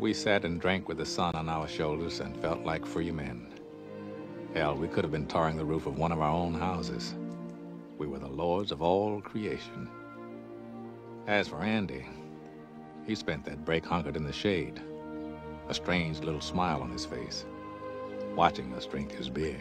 We sat and drank with the sun on our shoulders and felt like free men. Hell, we could have been tarring the roof of one of our own houses. We were the lords of all creation. As for Andy, he spent that break hunkered in the shade, a strange little smile on his face, watching us drink his beer.